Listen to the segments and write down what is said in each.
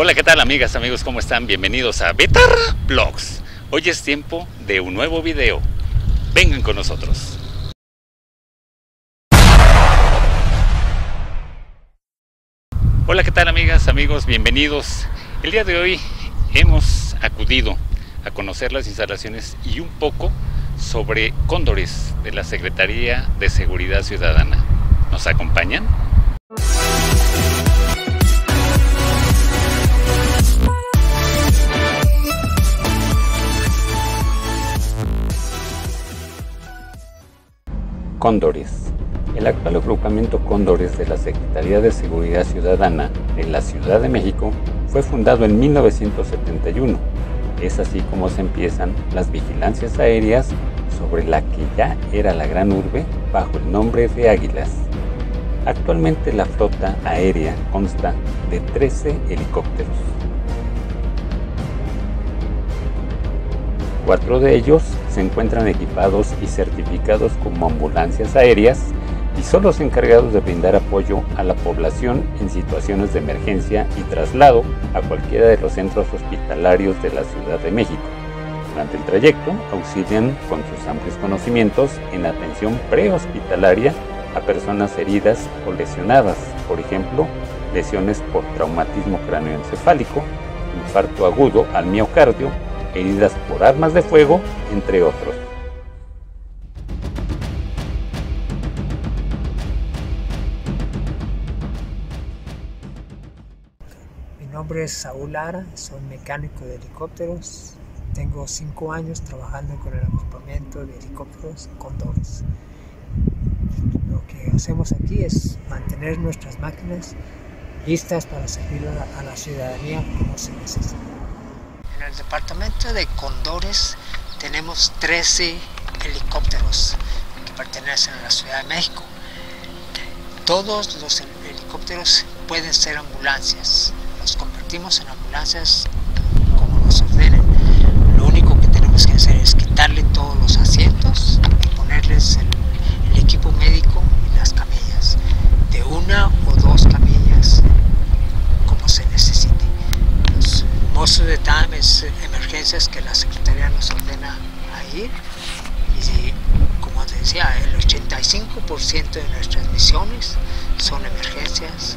Hola, ¿qué tal amigas, amigos? ¿Cómo están? Bienvenidos a Betarra Vlogs. Hoy es tiempo de un nuevo video. Vengan con nosotros. Hola, ¿qué tal amigas, amigos? Bienvenidos. El día de hoy hemos acudido a conocer las instalaciones y un poco sobre cóndores de la Secretaría de Seguridad Ciudadana. ¿Nos acompañan? Cóndores. El actual agrupamiento Cóndores de la Secretaría de Seguridad Ciudadana en la Ciudad de México fue fundado en 1971. Es así como se empiezan las vigilancias aéreas sobre la que ya era la gran urbe bajo el nombre de Águilas. Actualmente la flota aérea consta de 13 helicópteros. Cuatro de ellos se encuentran equipados y certificados como ambulancias aéreas y son los encargados de brindar apoyo a la población en situaciones de emergencia y traslado a cualquiera de los centros hospitalarios de la Ciudad de México. Durante el trayecto auxilian con sus amplios conocimientos en atención prehospitalaria a personas heridas o lesionadas, por ejemplo, lesiones por traumatismo cráneoencefálico, infarto agudo al miocardio heridas por armas de fuego, entre otros. Mi nombre es Saúl Lara, soy mecánico de helicópteros. Tengo cinco años trabajando con el agrupamiento de helicópteros Condores. Lo que hacemos aquí es mantener nuestras máquinas listas para servir a la ciudadanía como se necesita. El departamento de Condores tenemos 13 helicópteros que pertenecen a la Ciudad de México. Todos los helicópteros pueden ser ambulancias. Los convertimos en ambulancias como nos ordenen. Lo único que tenemos que hacer es quitarle todos los asientos y ponerles el, el equipo médico y las camillas. De una o dos camillas como se necesite. Los most of the time es emergencias que la Secretaría nos ordena a ir y como te decía, el 85% de nuestras misiones son emergencias,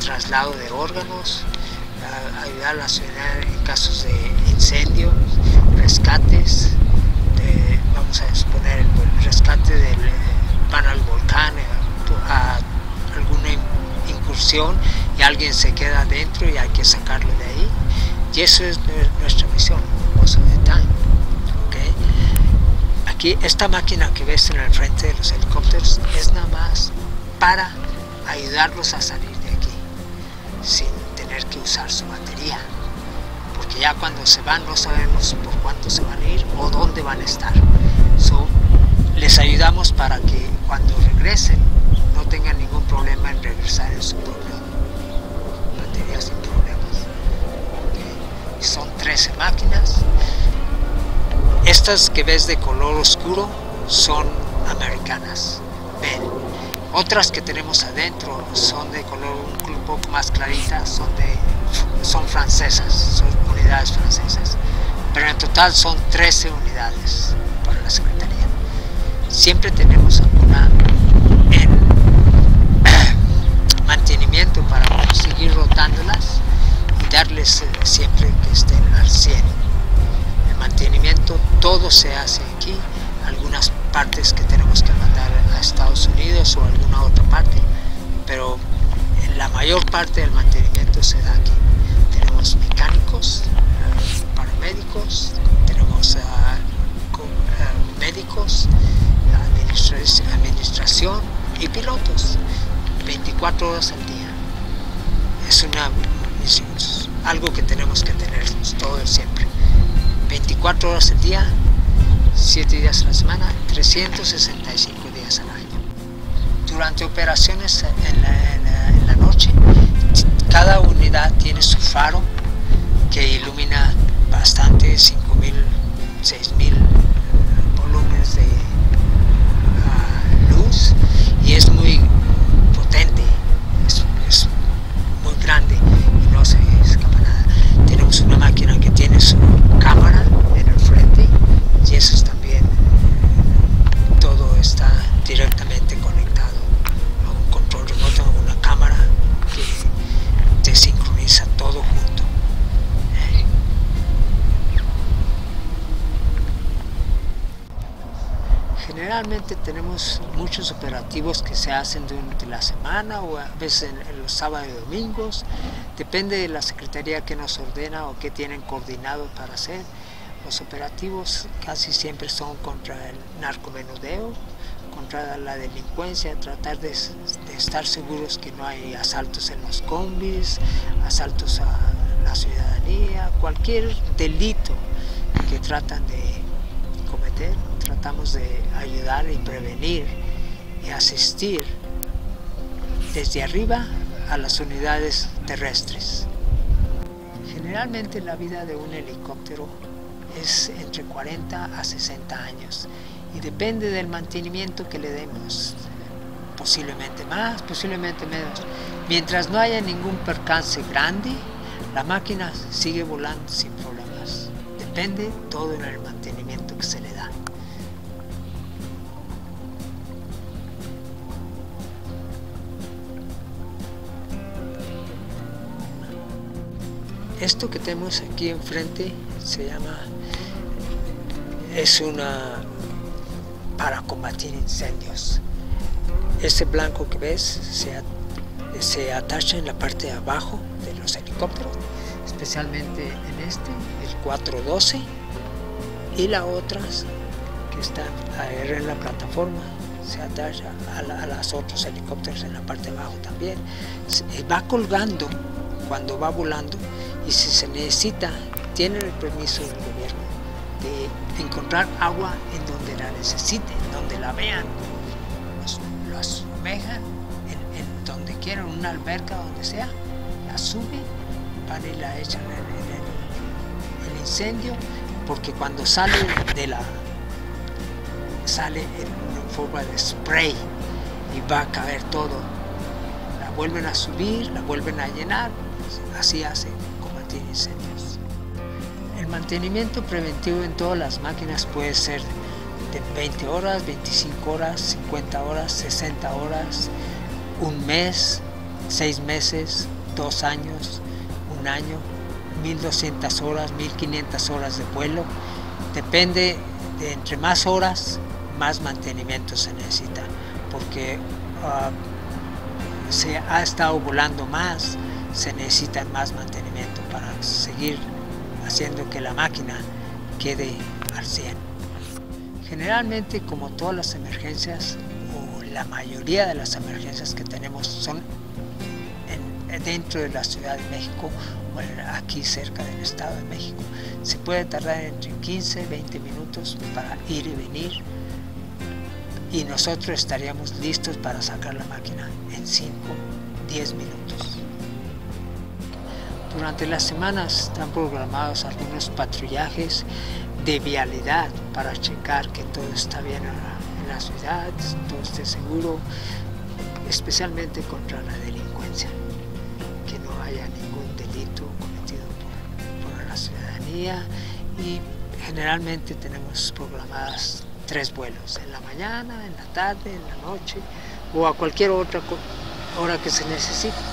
traslado de órganos, ayudar a la ciudad en casos de incendios, rescates, vamos a exponer el rescate del van al volcán, a, a alguna incursión y alguien se queda adentro y hay que sacarlo de ahí. Y eso es nuestra misión, most of the time. ¿okay? Aquí, esta máquina que ves en el frente de los helicópteros es nada más para ayudarlos a salir de aquí, sin tener que usar su batería. Porque ya cuando se van no sabemos por cuánto se van a ir o dónde van a estar. So, les ayudamos para que cuando regresen no tengan ningún problema en regresar en su propio batería sin problemas. Son 13 máquinas. Estas que ves de color oscuro son americanas. Otras que tenemos adentro son de color un poco más clarita, son, de, son francesas, son unidades francesas. Pero en total son 13 unidades para la Secretaría. Siempre tenemos alguna en mantenimiento para seguir rotándolas y darles siempre que estén al 100. El mantenimiento todo se hace aquí, algunas partes que tenemos que mandar a Estados Unidos o alguna otra parte, pero la mayor parte del mantenimiento se da aquí. Tenemos mecánicos, paramédicos, tenemos uh, uh, médicos, administración y pilotos 24 horas al día. Es una misión, algo que tenemos que tener todo el siempre. 24 horas al día, 7 días a la semana, 365 días al año. Durante operaciones en la, noche, cada unidad tiene su faro que ilumina bastante, 5.000, 6.000 volúmenes de ah, luz y es muy potente, es, es muy grande y no se escapa nada. Tenemos una máquina que tiene su cámara muchos operativos que se hacen durante la semana o a veces en, los sábados y domingos. Depende de la secretaría que nos ordena o que tienen coordinado para hacer. Los operativos casi siempre son contra el narcomenudeo, contra la delincuencia, tratar de estar seguros que no hay asaltos en los combis, asaltos a la ciudadanía, cualquier delito que tratan de cometer tratamos de ayudar y prevenir y asistir desde arriba a las unidades terrestres. Generalmente la vida de un helicóptero es entre 40 a 60 años y depende del mantenimiento que le demos. Posiblemente más, posiblemente menos. Mientras no haya ningún percance grande, la máquina sigue volando sin problemas. Depende todo en el mantenimiento que se le Esto que tenemos aquí enfrente se llama, es una para combatir incendios. Este blanco que ves se, se atacha en la parte de abajo de los helicópteros, especialmente en este, el 412, y la otra que está en la plataforma se atacha a, a los otros helicópteros en la parte de abajo también. Va colgando cuando va volando y si se necesita, tienen el permiso del gobierno de encontrar agua en donde la necesiten, donde la vean, lo sumejan en, donde quieran, una alberca, donde sea, la suben, van y la echan en, el incendio, porque cuando sale de la sale en forma de spray y va a caer todo. La vuelven a subir, la vuelven a llenar, así El mantenimiento preventivo en todas las máquinas puede ser de 20 horas, 25 horas, 50 horas, 60 horas, un mes, 6 meses, 2 años, un año, 1200 horas, 1500 horas de vuelo. Depende de entre más horas, más mantenimiento se necesita, porque ah, se ha estado volando más, se necesita más mantenimiento para seguir haciendo que la máquina quede al 100. Generalmente, como todas las emergencias, o la mayoría de las emergencias que tenemos son dentro de la Ciudad de México o aquí cerca del Estado de México. Se puede tardar entre 15 y 20 minutos para ir y venir y nosotros estaríamos listos para sacar la máquina en 5, 10 minutos. Durante las semanas están programados algunos patrullajes de vialidad para checar que todo está bien en la, ciudad, todo esté seguro, especialmente contra la delincuencia, que no haya ningún delito cometido por, por la ciudadanía y generalmente tenemos programadas tres vuelos, en la mañana, en la tarde, en la noche o a cualquier otra hora que se necesite.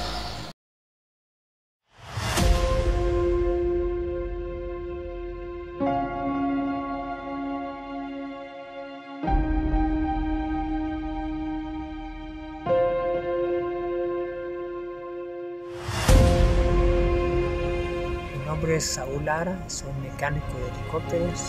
Nombre es Saúl Lara, soy mecánico de helicópteros.